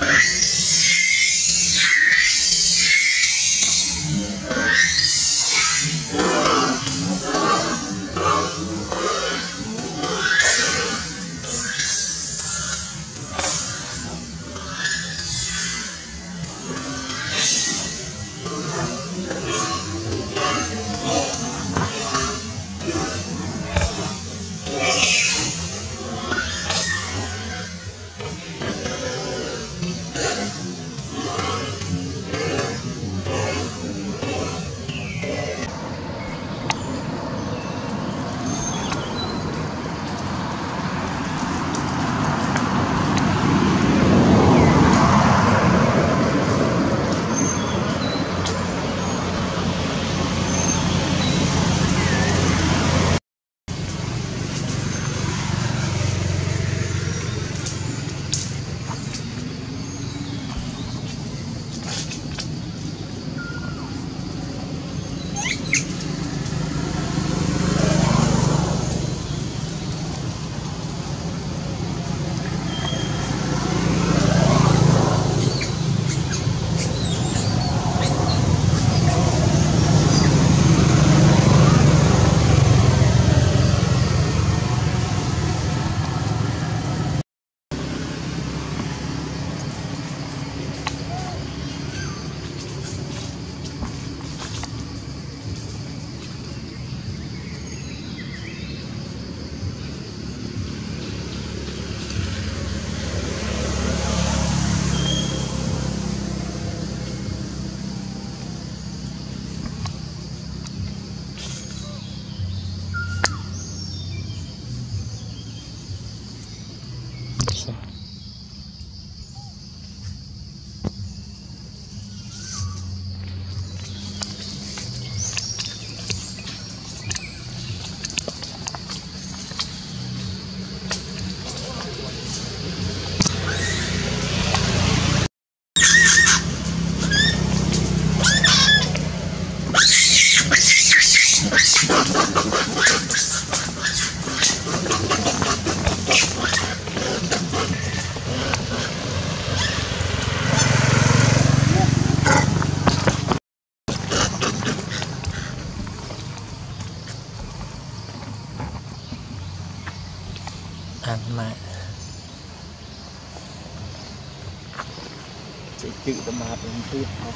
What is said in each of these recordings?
Thanks. Chữ tầm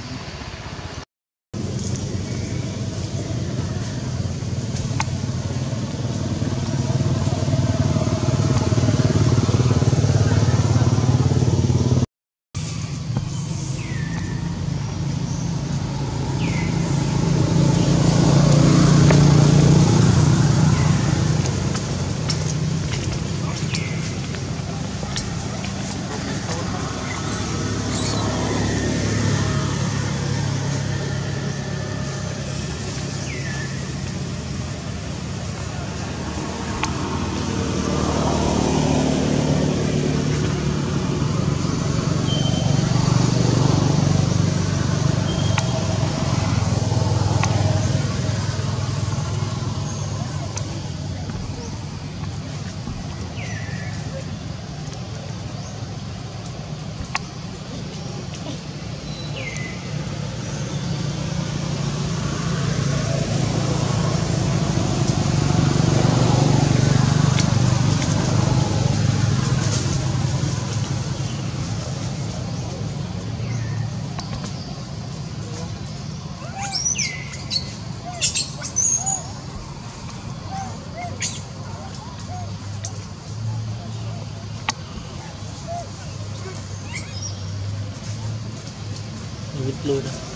With na.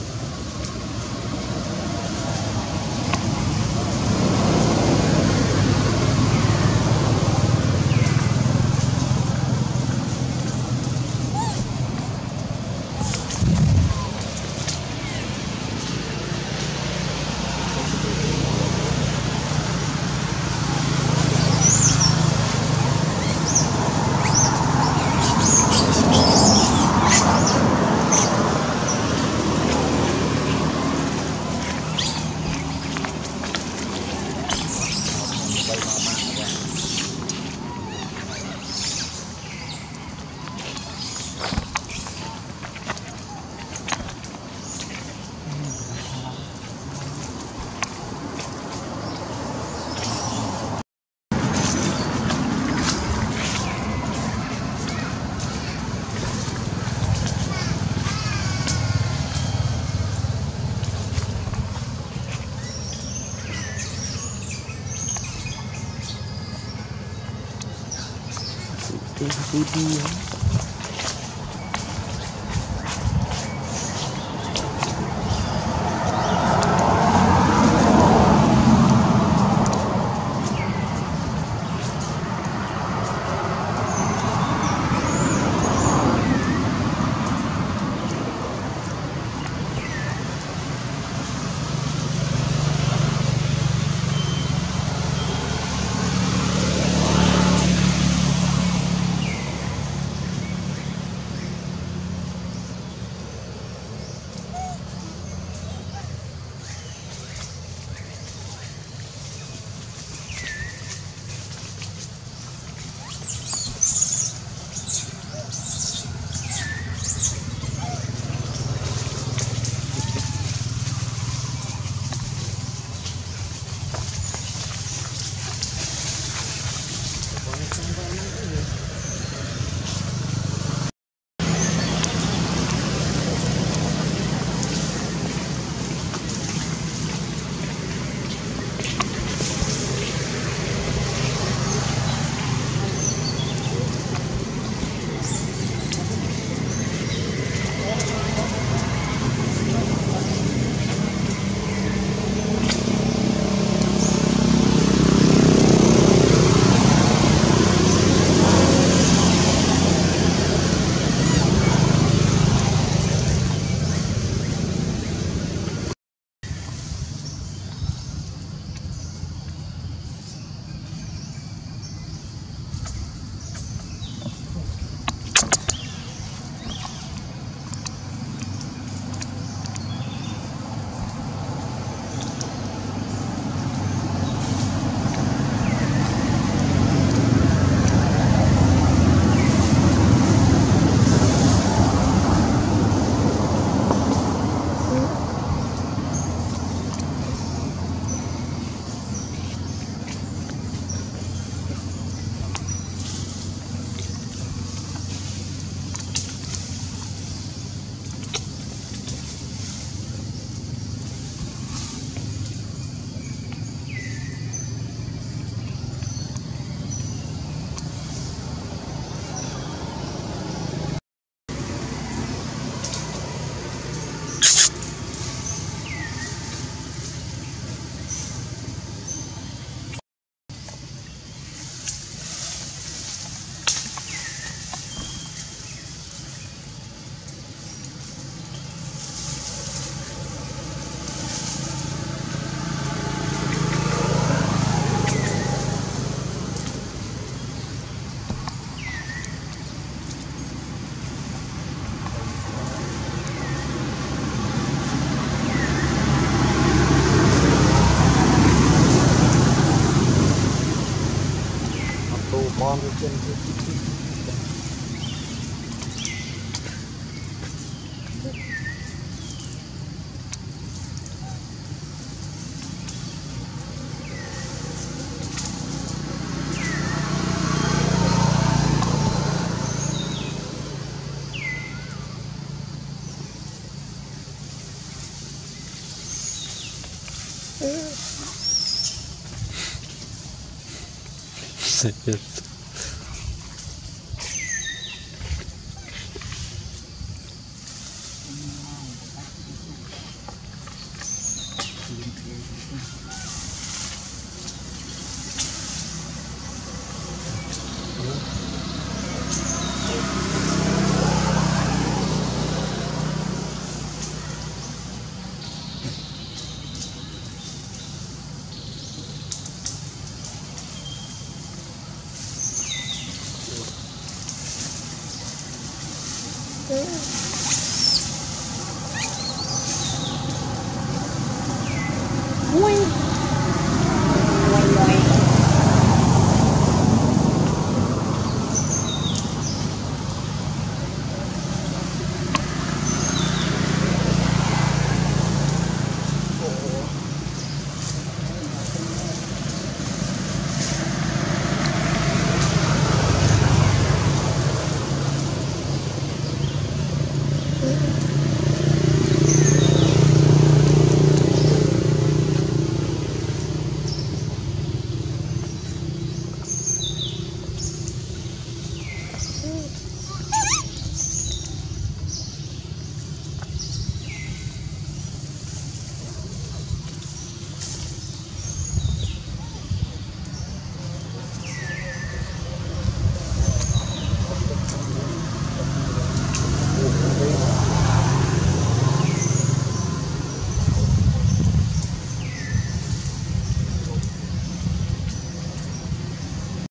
Buku. cierto.